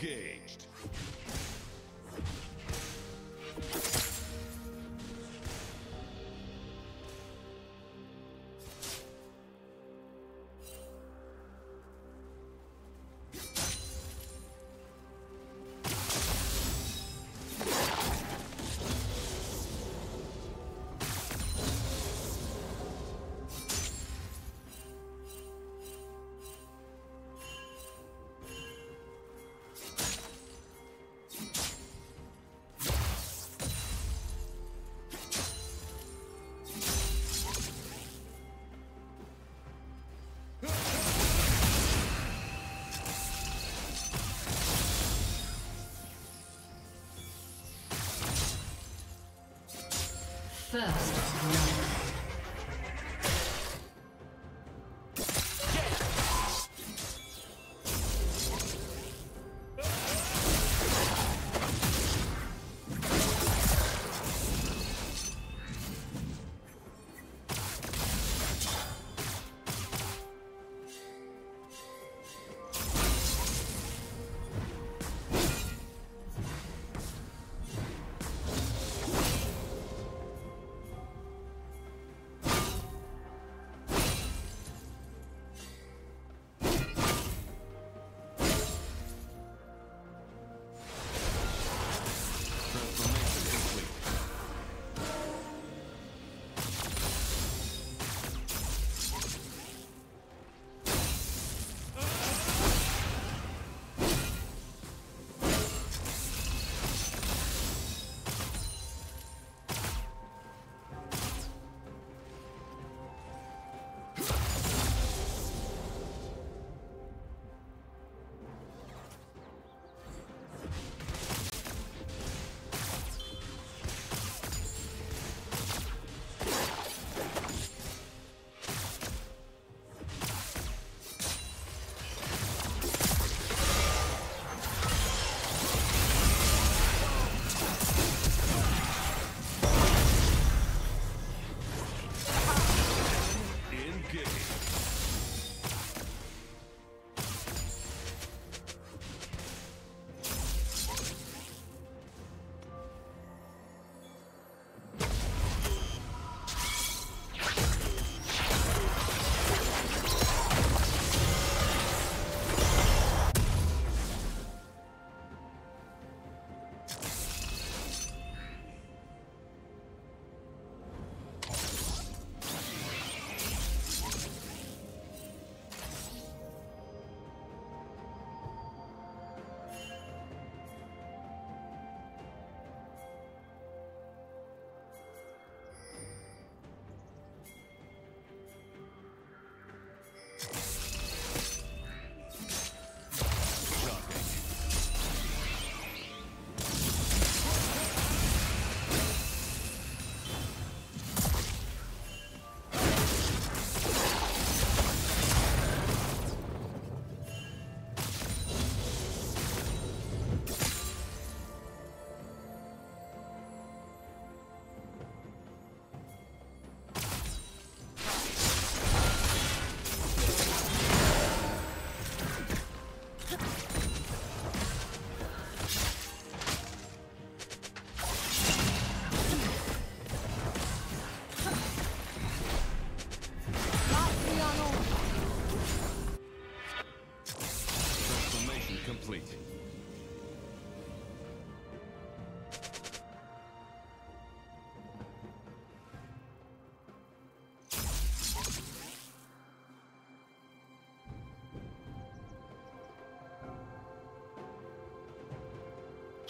Engaged. First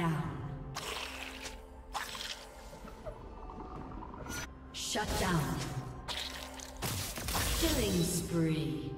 Down. Shut down. Killing spree.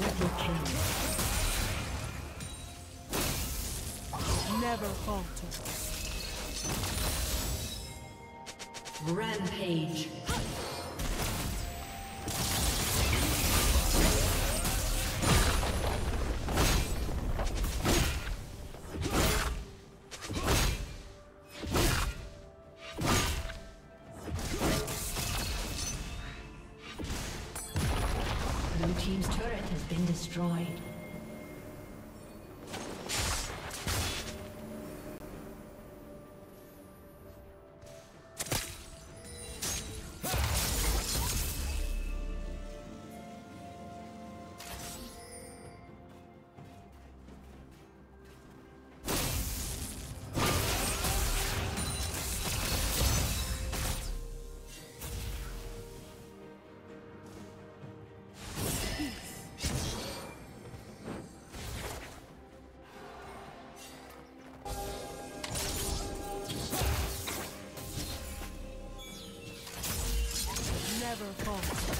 Triple kill. Never falter. Rampage. Destroyed. Never fall.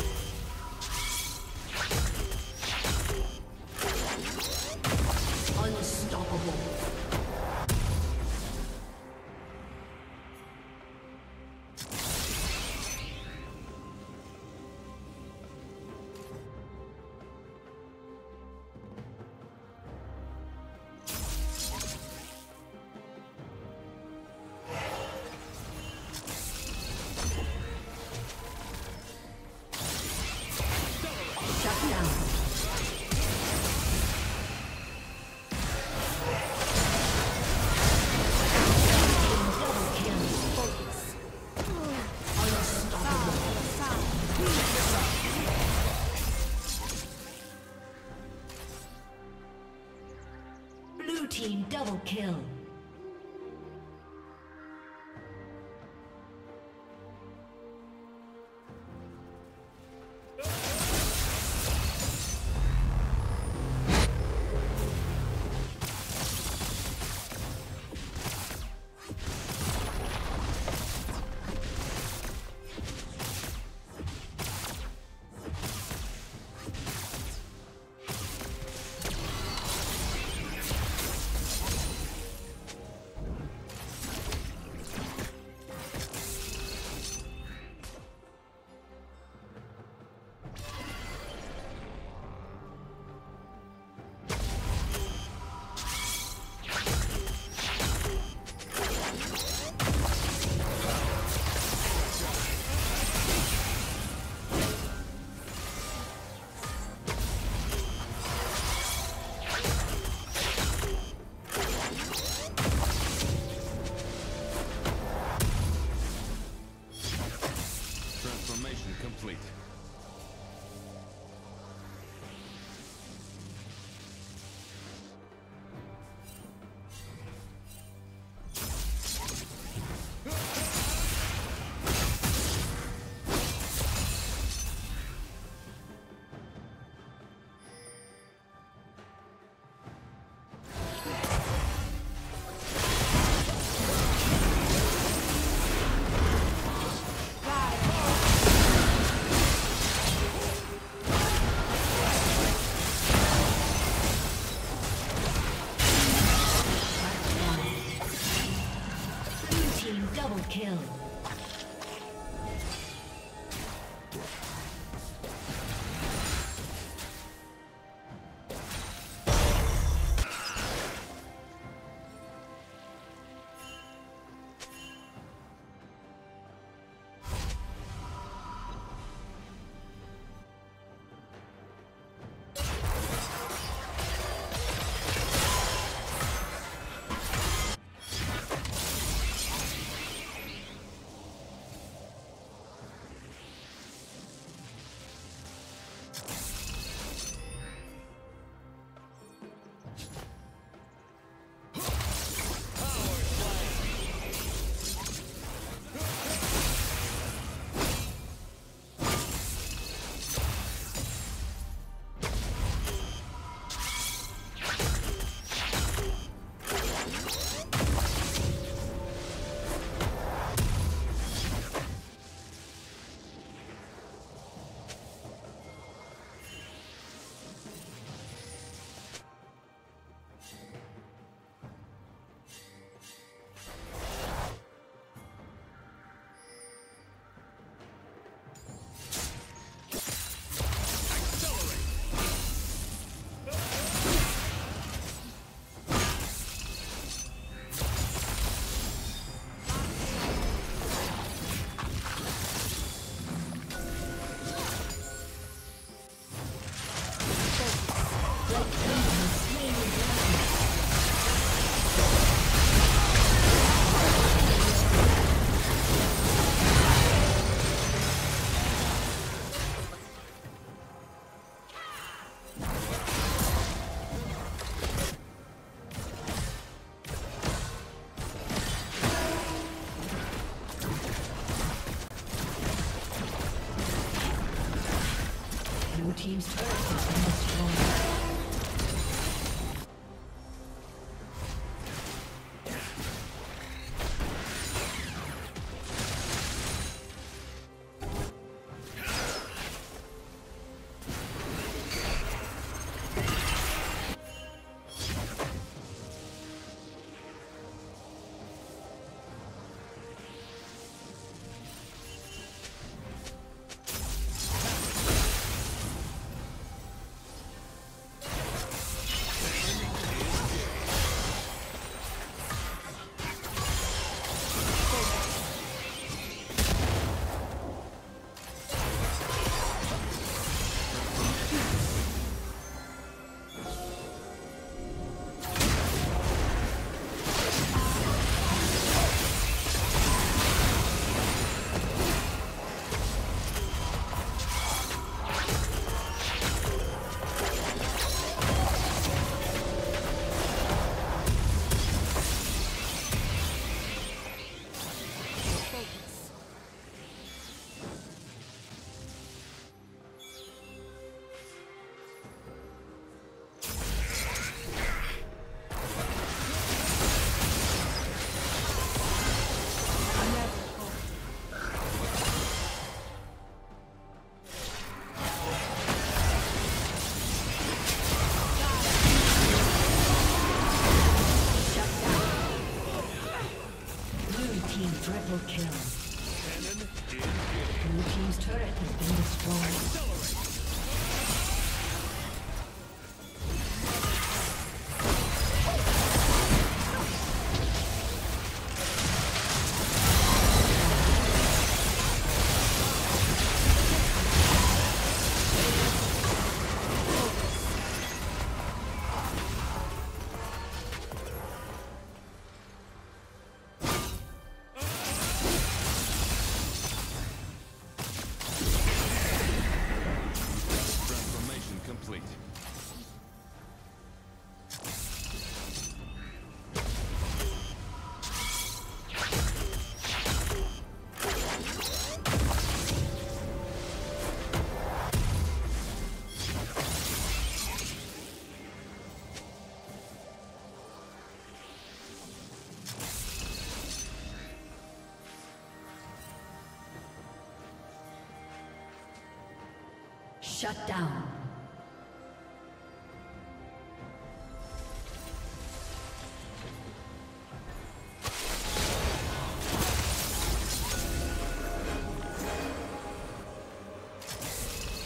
Shut down.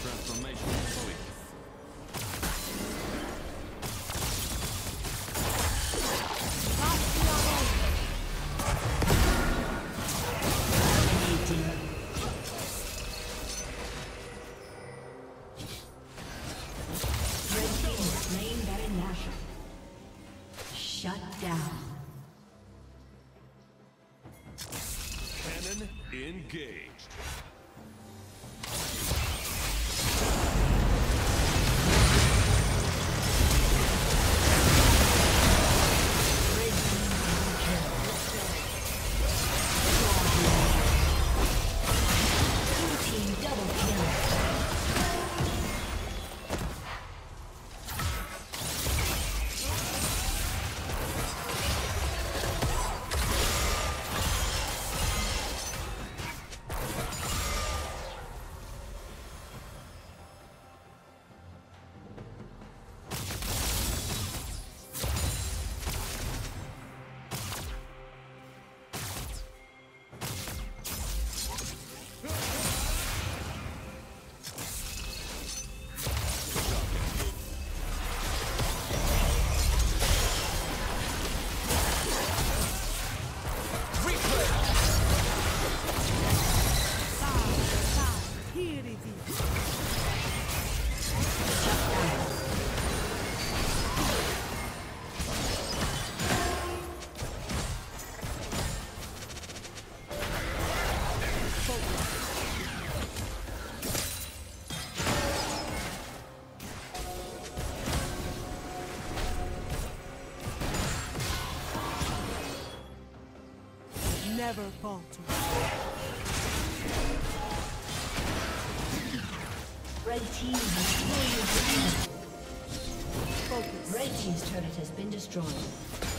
Transformation never falter. Red team has slain Focus. Red team's turret has been destroyed.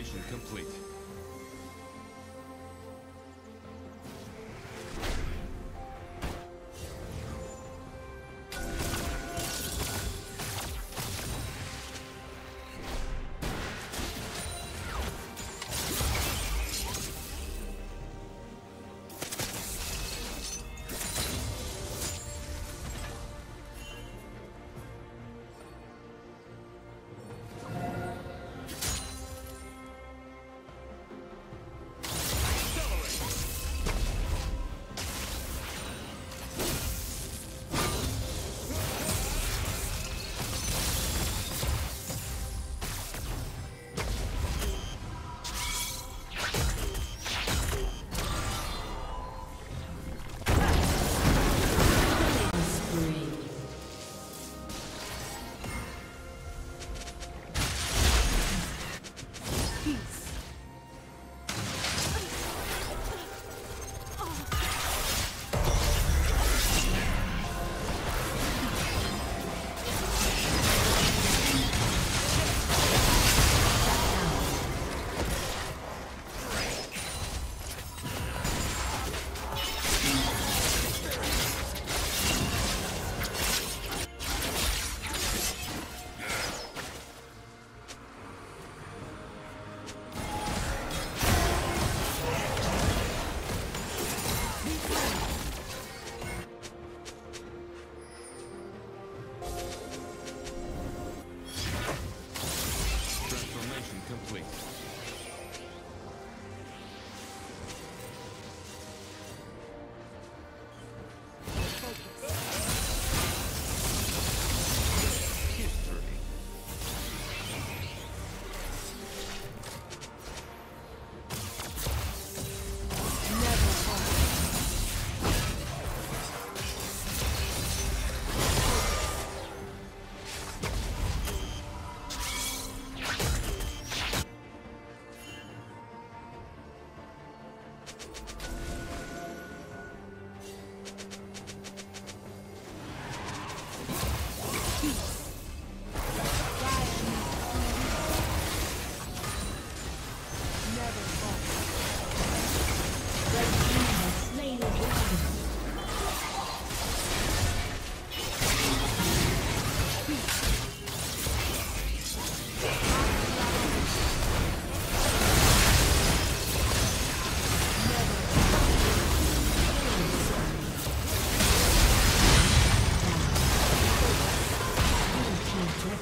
Transformation complete.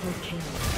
Okay. kill.